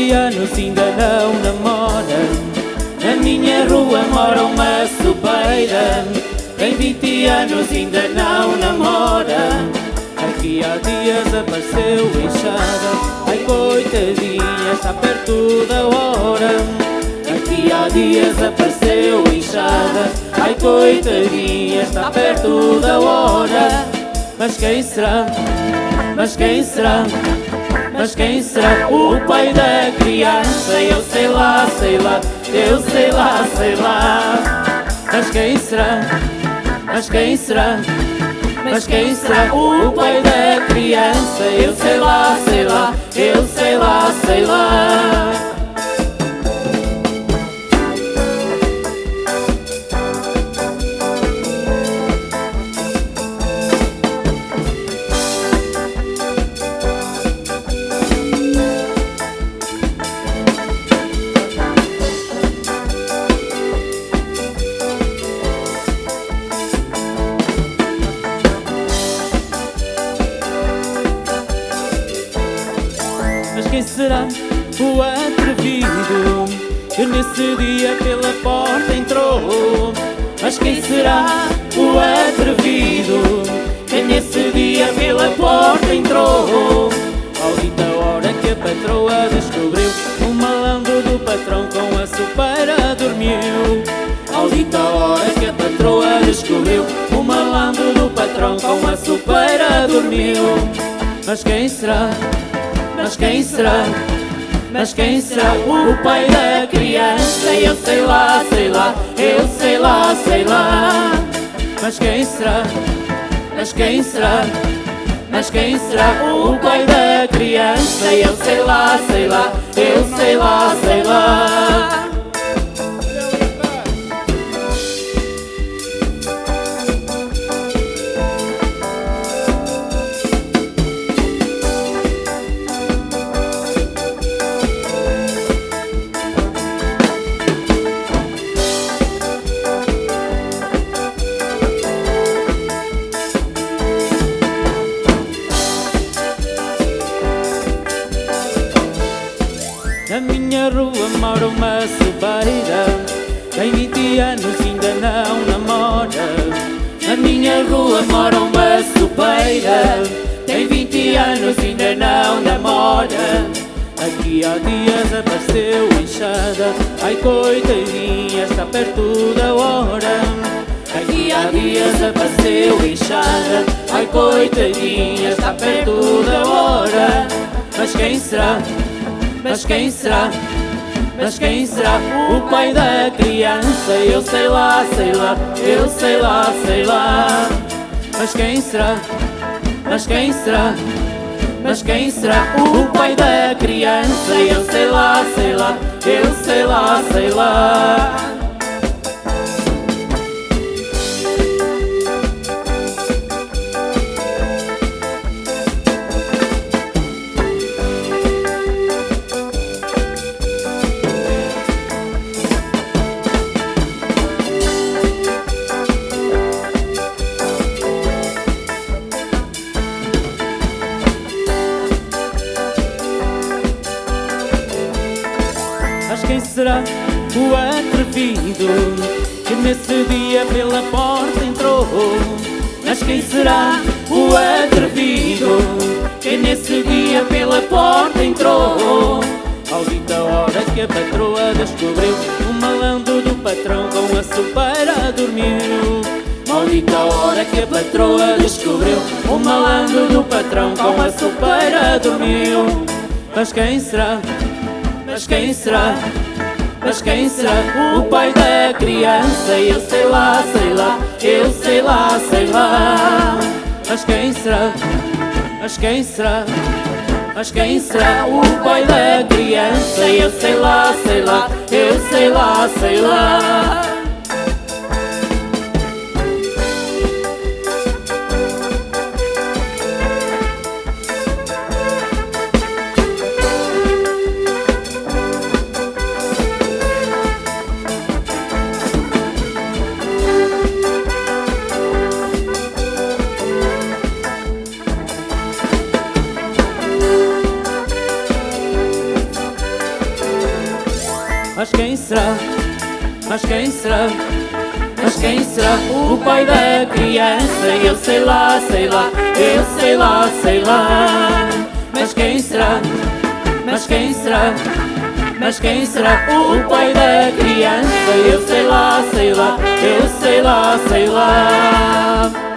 Tem 20 anos, ainda não namora Na minha rua mora uma sopeira Tem 20 anos, ainda não namora Aqui há dias apareceu inchada Ai coitadinha, está perto da hora. Aqui há dias apareceu inchada Ai coitadinha, está perto da hora. Mas quem será? Mas quem será? Mas quem será o pai da criança? Eu sei lá, sei lá, eu sei lá, sei lá. Mas quem será? Mas quem será? Mas quem será o pai da criança? Eu sei lá, sei lá, eu sei lá, sei lá. Será o atrevido que nesse dia pela porta entrou? Mas quem será o atrevido que nesse dia pela porta entrou? Maldita hora que a patroa descobriu o malandro do patrão com a sopeira dormiu. Maldita hora que a patroa descobriu o malandro do patrão com a sopeira dormiu. Mas quem será? Mas quem será? Mas quem será o pai da criança? Eu sei lá, sei lá, eu sei lá, sei lá. Mas quem será? Mas quem será? Mas quem será o pai da criança? Eu sei lá, sei lá, eu sei lá, sei lá. Na minha rua mora uma sobeira Tem 20 anos ainda não namora Na minha rua mora uma sobeira Tem 20 anos ainda não namora Aqui há dias apareceu inchada Ai coitadinha, está perto da hora. Aqui há dias apareceu inchada Ai coitadinha, está perto da hora. Mas quem será? Mas quem será? Mas quem será o pai da criança? Eu sei lá, sei lá, eu sei lá, sei lá. Mas quem será? Mas quem será? Mas quem será o pai da criança? Eu sei lá, sei lá, eu sei lá, sei lá. Será o atrevido que nesse dia pela porta entrou? Mas quem será o atrevido que nesse dia pela porta entrou? Maldita hora que a patroa descobriu o malandro do patrão com a sopeira dormiu. Maldita hora que a patroa descobriu o malandro do patrão com a sopeira dormiu. Mas quem será? Mas quem será? Mas quem será o pai da criança? Eu sei lá, sei lá, eu sei lá, sei lá. Mas quem será? Mas quem será? Mas quem será o pai da criança? Eu sei lá, sei lá, eu sei lá, sei lá. Mas quem será? Mas quem será? Mas quem será o pai da criança? Eu sei lá, sei lá, eu sei lá, sei lá. Mas quem será? Mas quem será? Mas quem será o pai da criança? Eu sei lá, sei lá, eu sei lá, sei lá.